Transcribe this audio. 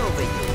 over you.